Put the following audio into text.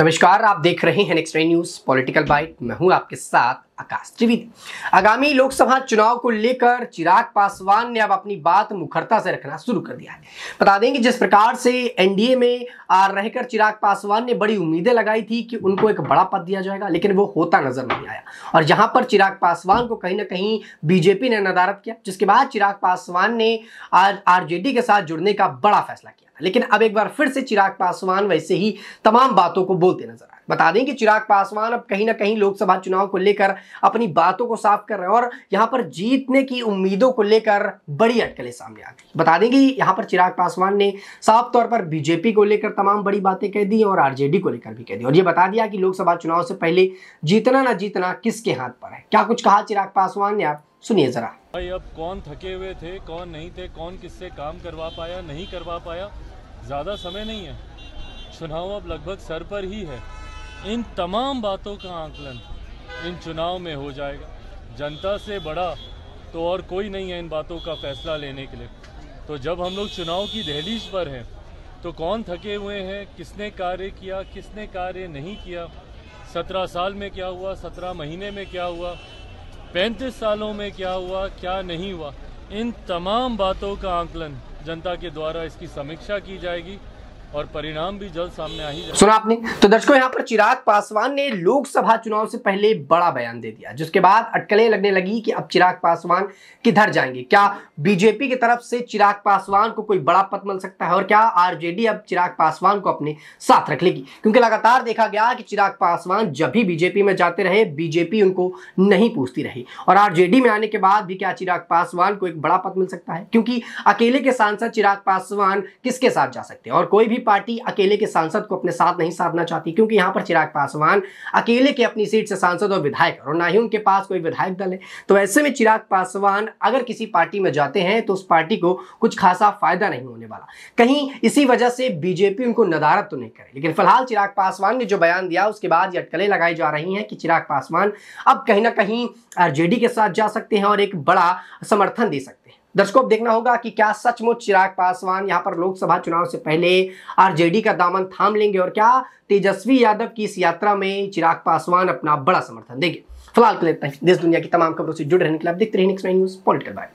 नमस्कार, आप देख रहे हैं नेक्स्ट न्यूज़ पॉलिटिकल बाइट मैं हूँ आपके साथ आकाश त्रिवेदी। आगामी लोकसभा चुनाव को लेकर चिराग पासवान ने अब अपनी बात मुखरता से रखना शुरू कर दिया है। बता दें कि जिस प्रकार से एनडीए में रहकर चिराग पासवान ने बड़ी उम्मीदें लगाई थी कि उनको एक बड़ा पद दिया जाएगा, लेकिन वो होता नज़र नहीं आया। और जहाँ पर चिराग पासवान को कहीं ना कहीं बीजेपी ने नदारत किया, जिसके बाद चिराग पासवान ने आज आरजेडी के साथ जुड़ने का बड़ा फैसला किया। लेकिन अब एक बार फिर से चिराग पासवान वैसे ही तमाम बातों को बोलते नज़र आए। बता दें कि चिराग पासवान अब कहीं ना कहीं लोकसभा चुनाव को लेकर अपनी बातों को साफ़ कर रहे हैं और यहाँ पर जीतने की उम्मीदों को लेकर बड़ी अटकलें सामने आ गई। बता दें कि यहाँ पर चिराग पासवान ने साफ़ तौर पर बीजेपी को लेकर तमाम बड़ी बातें कह दी और आरजेडी को लेकर भी कह दी। और ये बता दिया कि लोकसभा चुनाव से पहले जीतना ना जीतना किसके हाथ पर है? क्या कुछ कहा चिराग पासवान? ने आप सुनिए जरा। भाई, अब कौन थके हुए थे, कौन नहीं थे, कौन किससे काम करवा पाया, नहीं करवा पाया, ज़्यादा समय नहीं है। चुनाव अब लगभग सर पर ही है। इन तमाम बातों का आंकलन इन चुनाव में हो जाएगा। जनता से बड़ा तो और कोई नहीं है इन बातों का फैसला लेने के लिए। तो जब हम लोग चुनाव की दहलीज पर हैं तो कौन थके हुए हैं, किसने कार्य किया, किसने कार्य नहीं किया, सत्रह साल में क्या हुआ, सत्रह महीने में क्या हुआ पैंतीस सालों में क्या हुआ, क्या नहीं हुआ, इन तमाम बातों का आंकलन जनता के द्वारा इसकी समीक्षा की जाएगी। और परिणाम भी जल्द सामने आ ही सुना आपने? तो दर्शकों, यहाँ पर चिराग पासवान ने लोकसभा चुनाव से पहले बड़ा बयान दे दिया, जिसके बाद अटकलें लगने लगी कि अब चिराग पासवान किधर जाएँगे। क्या बीजेपी की तरफ़ से चिराग पासवान को कोई बड़ा पद मिल सकता है और क्या आरजेडी अब चिराग पासवान को अपने साथ रख लेगी क्योंकि लगातार देखा गया कि चिराग पासवान जब भी बीजेपी में जाते रहे, बीजेपी उनको नहीं पूछती रही। और आरजेडी में आने के बाद भी क्या चिराग पासवान को एक बड़ा पद मिल सकता है? क्योंकि अकेले के सांसद चिराग पासवान किसके साथ जा सकते हैं? और कोई भी पार्टी अकेले के सांसद को अपने साथ नहीं साधना चाहती, क्योंकि यहाँ पर चिराग पासवान अकेले के अपनी सीट से सांसद और विधायक और ना ही उनके पास कोई विधायक दल है। तो ऐसे में चिराग पासवान अगर किसी पार्टी में जाते हैं तो उस पार्टी को कुछ खासा फ़ायदा नहीं होने वाला। कहीं इसी वजह से बीजेपी उनको नदारत तो नहीं करे। लेकिन फ़िलहाल चिराग पासवान ने जो बयान दिया, उसके बाद ये अटकलें लगाई जा रही हैं कि चिराग पासवान अब कहीं ना कहीं आरजेडी के साथ जा सकते हैं और एक बड़ा समर्थन दे सकते हैं। दर्शकों देखना होगा कि क्या सचमुच चिराग पासवान यहाँ पर लोकसभा चुनाव से पहले आरजेडी का दामन थाम लेंगे और क्या तेजस्वी यादव की इस यात्रा में चिराग पासवान अपना बड़ा समर्थन देंगे। फ़िलहाल के लिए देश दुनिया की तमाम खबरों से जुड़े रहने के लिए देखते रहिए न्यूज़ पॉलिटिकल बाइट